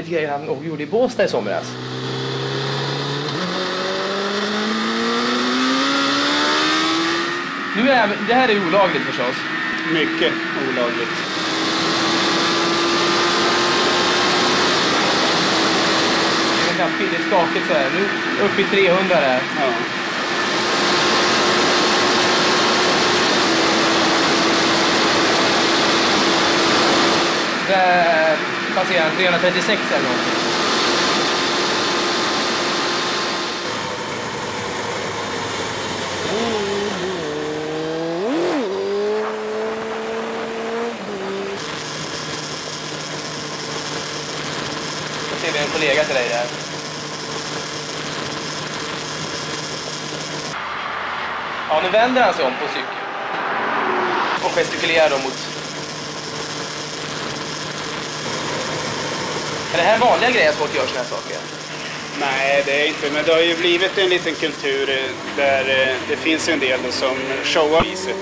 lite grejer han gjorde i Båstad i somras. Nu är, det här är olagligt förstås. Mycket olagligt. Det är skakigt så här. Nu upp i 300 där. Ja. Där passerar han 336 eller något. Nu ser vi en kollega till dig där. Ja, nu vänder han sig om på cykeln. Och gestikulerar då mot... Är det här vanliga grejer att folk gör såna här saker? Nej, det är inte. Men det har ju blivit en liten kultur eh, där eh, det finns en del som showar viset.